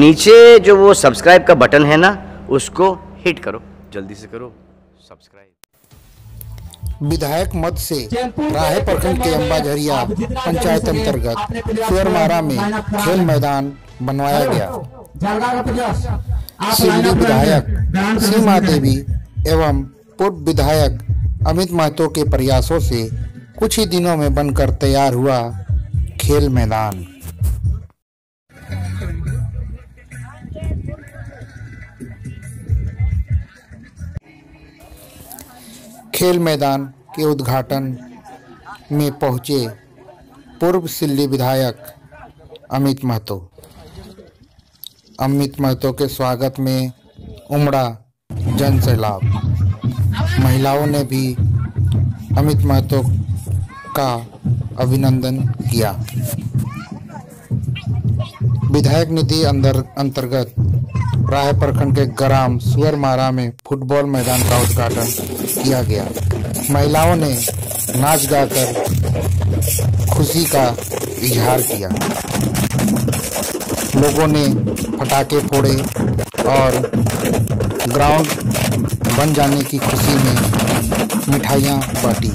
नीचे जो वो सब्सक्राइब का बटन है ना, उसको हिट करो। जल्दी से करो सब्सक्राइब विधायक मत से राहे प्रखंड के अम्बाझरिया पंचायत अंतर्गत सुअरमारा में खेल मैदान बनवाया गया। सिल्ली विधायक सीमा देवी एवं पूर्व विधायक अमित महतो के प्रयासों से कुछ ही दिनों में बनकर तैयार हुआ खेल मैदान। खेल मैदान के उद्घाटन में पहुँचे पूर्व सिल्ली विधायक अमित महतो। अमित महतो के स्वागत में उमड़ा जन सैलाब। महिलाओं ने भी अमित महतो का अभिनंदन किया। विधायक निधि अंदर अंतर्गत राय प्रखंड के ग्राम सुअरमारा में फुटबॉल मैदान का उद्घाटन किया गया। महिलाओं ने नाच गाकर खुशी का इजहार किया। लोगों ने पटाखे फोड़े और ग्राउंड बन जाने की खुशी में मिठाइयाँ बांटी।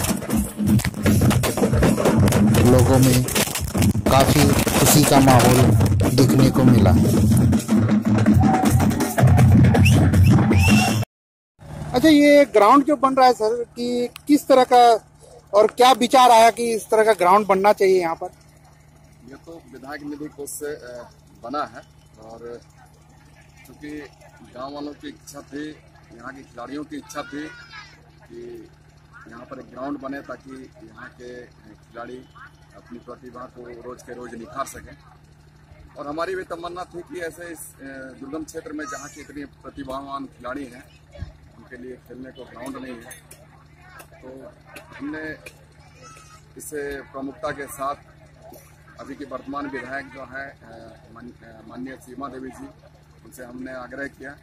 लोगों में काफ़ी खुशी का माहौल देखने को मिला। अच्छा ये ग्राउंड जो बन रहा है सर, कि किस तरह का और क्या विचार आया कि इस तरह का ग्राउंड बनना चाहिए यहाँ पर? ये तो विधायक निधि कोष से बना है और चूँकि गाँव वालों की इच्छा थी, यहाँ के खिलाड़ियों की इच्छा थी कि यहाँ पर एक ग्राउंड बने ताकि यहाँ के खिलाड़ी अपनी प्रतिभा को रोज के रोज निखार सकें। और हमारी भी तमन्ना थी कि ऐसे इस दुर्गम क्षेत्र में जहाँ के इतने प्रतिभावान खिलाड़ी हैं उनके लिए खेलने को ग्राउंड नहीं है। तो हमने इसे प्रमुखता के साथ अभी के वर्तमान विधायक जो है मान- माननीय सीमा देवी जी, उनसे हमने आग्रह किया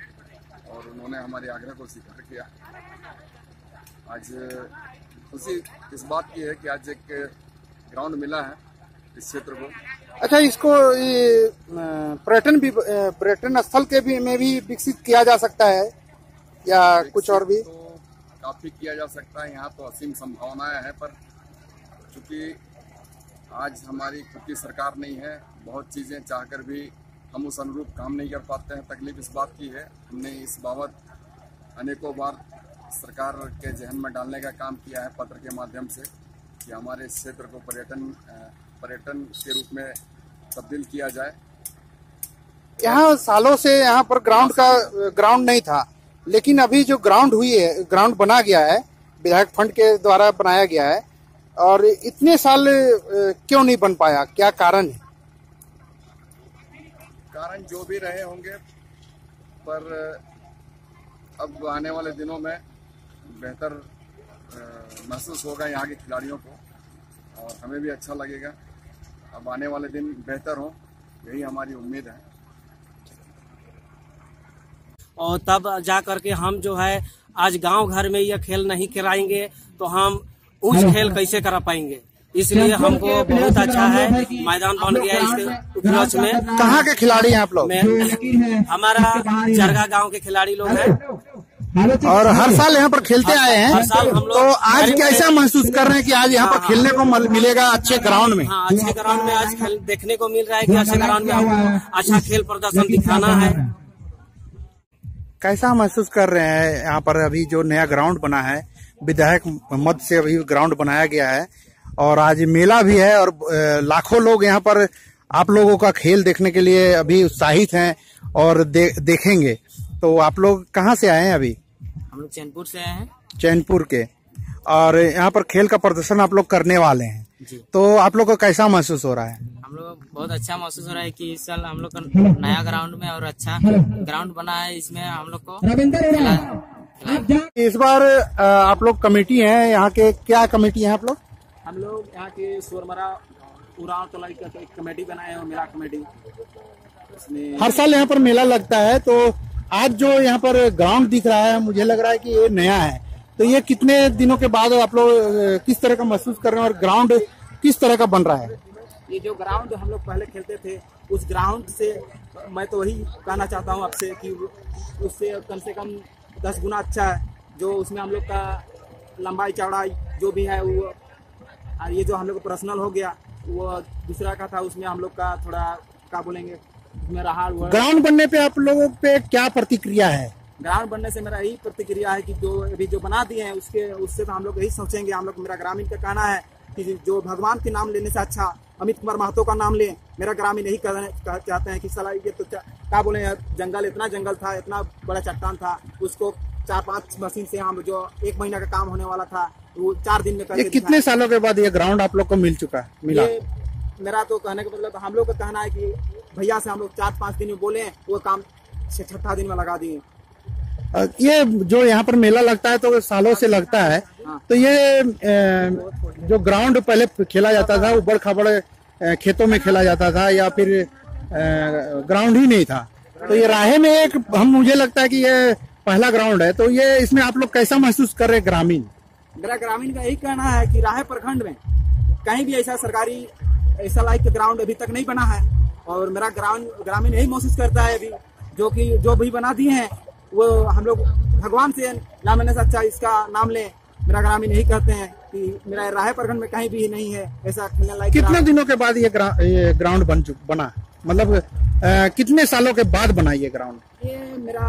और उन्होंने हमारे आग्रह को स्वीकार किया। आज खुशी इस बात की है कि आज एक ग्राउंड मिला है इस क्षेत्र को। अच्छा इसको पर्यटन भी पर्यटन स्थल के भी, में भी विकसित किया जा सकता है। या कुछ और भी? तो काफ़ी किया जा सकता है यहाँ तो असीम संभावनाएँ हैं पर चूँकि आज हमारी खुद की सरकार नहीं है बहुत चीज़ें चाहकर भी हम उस अनुरूप काम नहीं कर पाते हैं तकलीफ़ इस बात की है। हमने इस बाबत अनेकों बार सरकार के जहन में डालने का काम किया है पत्र के माध्यम से कि हमारे क्षेत्र को पर्यटन पर्यटन के रूप में तब्दील किया जाए। यहाँ सालों से यहाँ पर ग्राउंड का ग्राउंड नहीं था। लेकिन अभी जो ग्राउंड हुई है ग्राउंड बना गया है, विधायक फंड के द्वारा बनाया गया है, और इतने साल क्यों नहीं बन पाया? क्या कारण है? कारण जो भी रहे होंगे, पर अब आने वाले दिनों में बेहतर महसूस होगा यहाँ के खिलाड़ियों को, और हमें भी अच्छा लगेगा। अब आने वाले दिन बेहतर हो, यही हमारी उम्मीद है। और तब जा करके हम जो है आज गाँव घर में यह खेल नहीं कराएँगे तो हम उच्च खेल कैसे करा पाएँगे? इसलिए हमको बहुत अच्छा है मैदान बन गया इसके उपलक्ष्य में। कहाँ के खिलाड़ी हैं आप लोग? में हमारा चरगा गाँव के खिलाड़ी लोग हैं। और हर साल यहाँ पर खेलते आए हैं। हर साल हम लोग- तो आज कैसा महसूस कर रहे हैं कि आज यहाँ पर खेलने को मिलेगा अच्छे ग्राउंड में? हाँ अच्छे ग्राउंड में आज देखने को मिल रहा है कि अच्छे ग्राउंड में अच्छा खेल प्रदर्शन दिखाना है। कैसा महसूस कर रहे हैं यहाँ पर अभी जो नया ग्राउंड बना है? विधायक मत से अभी ग्राउंड बनाया गया है और आज मेला भी है और लाखों लोग यहाँ पर आप लोगों का खेल देखने के लिए अभी उत्साहित हैं और दे, देखेंगे। तो आप लोग कहाँ से आए हैं अभी? हम लोग चैनपुर से आए हैं। चैनपुर के। और यहाँ पर खेल का प्रदर्शन आप लोग करने वाले हैं। तो आप लोग को कैसा महसूस हो रहा है? बहुत अच्छा महसूस हो रहा है कि इस साल हम लोग का नया ग्राउंड में और अच्छा ग्राउंड बना है इसमें हम लोग को इस बार आप लोग कमेटी हैं यहाँ के क्या कमेटी है आप लोग? हम लोग यहाँ के सोरमरा उराव तलाई का एक कमेटी बनाए हैं मेला कमेटी। हर साल यहाँ पर मेला लगता है तो आज जो यहाँ पर ग्राउंड दिख रहा है मुझे लग रहा है कि ये नया है। तो ये कितने दिनों के बाद आप लोग किस तरह का महसूस कर रहे हैं और ग्राउंड किस तरह का बन रहा है? ये जो ग्राउंड हम लोग पहले खेलते थे उस ग्राउंड से मैं तो वही कहना चाहता हूँ आपसे कि उससे कम से कम दस गुना अच्छा है जो उसमें हम लोग का लंबाई चौड़ाई जो भी है वो और ये जो हम लोग का पर्सनल हो गया वो दूसरा का था उसमें हम लोग का थोड़ा क्या बोलेंगे उसमें रहा ग्राउंड बनने पे आप लोगों पे क्या प्रतिक्रिया है? ग्राउंड बनने से मेरा यही प्रतिक्रिया है कि जो अभी जो बना दिए हैं उसके उससे तो हम लोग यही सोचेंगे हम लोग मेरा ग्रामीण का कहना है कि जो भगवान के नाम लेने से अच्छा अमित कुमार महतो का नाम लें। मेरा ग्रामीण यही कहना कह- चाहते हैं कि साला ये तो क्या बोले यार, जंगल इतना जंगल था इतना बड़ा चट्टान था उसको चार पाँच मशीन से हम जो एक महीना का काम होने वाला था वो चार दिन में ये करके कितने सालों के बाद ये ग्राउंड आप लोग को मिल चुका है मिला? मेरा तो कहने का मतलब हम लोग का कहना है कि भैया से हम लोग चार पाँच दिन में बोले वो काम छठा दिन में लगा दिए। ये जो यहाँ पर मेला लगता है तो सालों से लगता है। तो ये जो ग्राउंड पहले खेला जाता था ऊबड़ खाबड़ खेतों में खेला जाता था या फिर ग्राउंड ही नहीं था। तो ये राहे में एक, हम, मुझे लगता है कि ये पहला ग्राउंड है। तो ये इसमें आप लोग कैसा महसूस कर रहे ग्रामीण? मेरा ग्रामीण का यही कहना है कि राहे प्रखंड में कहीं भी ऐसा सरकारी, ऐसा लाइक ग्राउंड अभी तक नहीं बना है। और मेरा ग्रामीण ग्रामीण यही महसूस करता है अभी, जो कि, जो भी बना दिए हैं वो हम लोग भगवान से नाम से अच्छा इसका नाम ले। मेरा ग्रामीण यही कहते हैं कि मेरा राहे प्रखंड में कहीं भी नहीं है ऐसा खेलने लायक कितने दिनों के बाद ये, ग्रा, ये ग्राउंड बन चुक बना? मतलब कितने सालों के बाद बना ये ग्राउंड ये मेरा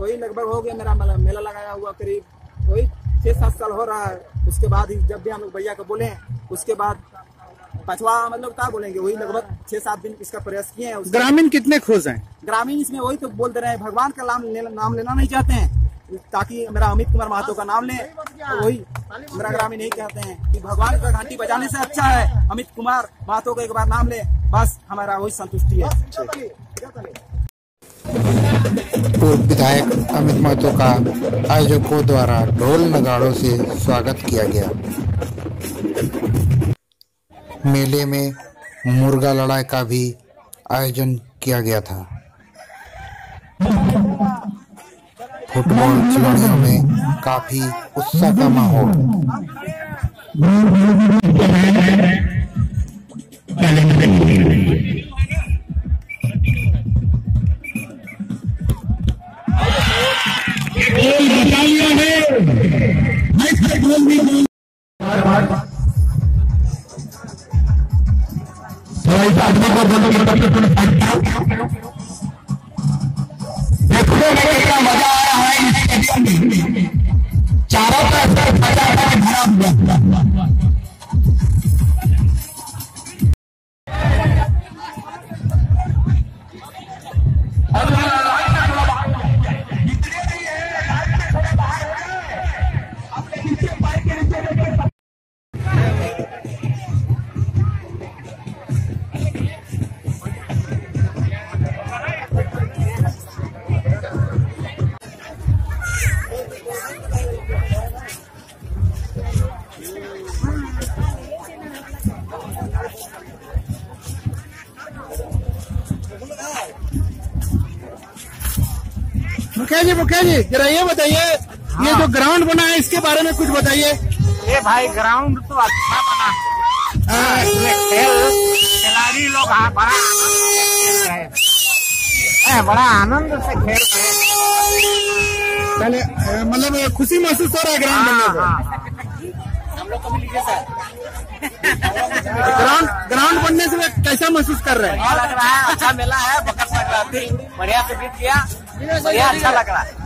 वही लगभग हो गया मेरा मतलब मेला लगाया हुआ करीब वही छह सात साल हो रहा है। उसके बाद ही जब भी हम लोग भैया को बोले उसके बाद पछवा मतलब क्या बोलेंगे? वही लगभग छह सात दिन इसका प्रयास किए हैं ग्रामीण कितने खुश हैं? ग्रामीण इसमें वही तो बोल दे रहे हैं भगवान का नाम ले, नाम लेना नहीं चाहते हैं। ताकि मेरा अमित कुमार महतो का नाम लें तो वही मेरा ग्रामीण यही कहते हैं कि भगवान का घंटी बजाने से अच्छा है। अमित कुमार महतो का एक बार नाम ले बस हमारा वही संतुष्टि है। पूर्व विधायक अमित महतो का आयोजकों द्वारा ढोल नगाड़ों से स्वागत किया गया। मेले में मुर्गा लड़ाई का भी आयोजन किया गया था। फुटबॉल खिलाड़ियों में काफ़ी उत्साह का माहौल। कितना मज़ा आया है। चारों तरफ़ से भरा हुआ मुखिया जी मुखिया जी जरा ये बताइए ये जो ग्राउंड बना है इसके बारे में कुछ बताइए। ये भाई ग्राउंड तो अच्छा बना है। हाँ, इसमें खेल खिलाड़ी लोग हाँ, बड़ा आनंद से खेल रहे हैं। हैं, बड़ा आनंद से खेल रहे पहले मतलब खुशी महसूस हो रहा है ग्राउंड बनने हाँ, हाँ। ग्राउंड ग्राउंड बनने से कैसा महसूस कर रहे हैं? अच्छा लग रहा है अच्छा मेला है मकर संक्रांति बढ़िया से बीत गया बढ़िया अच्छा लग रहा है।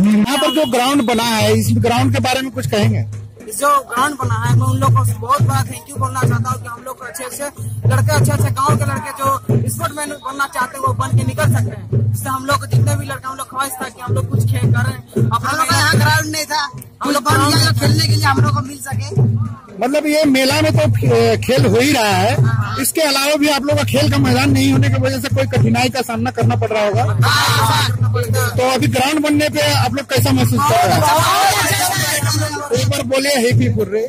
यहाँ पर जो ग्राउंड बना है, इस ग्राउंड के बारे में कुछ कहेंगे? जो ग्राउंड बना है मैं उन लोगों को बहुत बड़ा थैंक यू बोलना चाहता हूँ कि हम लोग को अच्छे अच्छे लड़के अच्छे अच्छे गाँव के लड़के जो स्पोर्टमैन बनना चाहते हैं वो बन के निकल सकते हैं। इससे हम लोग जितने भी लड़के हम लोग ख्वाहिश था कि हम लोग कुछ खेल करें हम लोग यहाँ ग्राउंड नहीं था। हम लोग खेलने के लिए हम लोग को मिल सके। मतलब ये मेला में तो खेल हो ही रहा है। इसके अलावा भी आप लोग का खेल का मैदान नहीं होने की वजह से कोई कठिनाई का सामना करना पड़ रहा होगा? तो अभी ग्राउंड बनने पे आप लोग कैसा महसूस कर रहे हैं। एक बार बोलिए hip hip hurray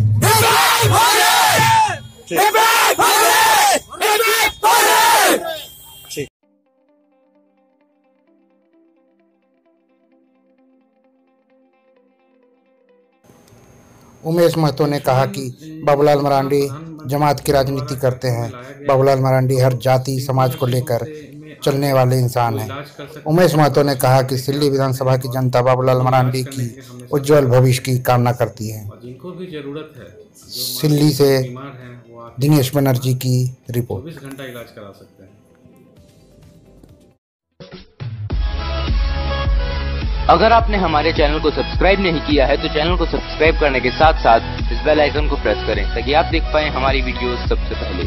Umesh Mahto ने कहा कि बाबूलाल मरांडी जमात की राजनीति करते हैं। बाबूलाल मरांडी हर जाति, समाज को लेकर चलने वाले इंसान हैं। उमेश महतो ने कहा कि सिल्ली विधानसभा की जनता बाबूलाल मरांडी की उज्जवल भविष्य की कामना करती है। जिनको भी ज़रूरत है सिल्ली से हैं दिनेश बनर्जी की रिपोर्ट। चौबीस घंटा इलाज करा सकते हैं। अगर आपने हमारे चैनल को सब्सक्राइब नहीं किया है तो चैनल को सब्सक्राइब करने के साथ साथ इस बेल आइकन को प्रेस करें ताकि आप देख पाएँ हमारी वीडियोस सबसे पहले।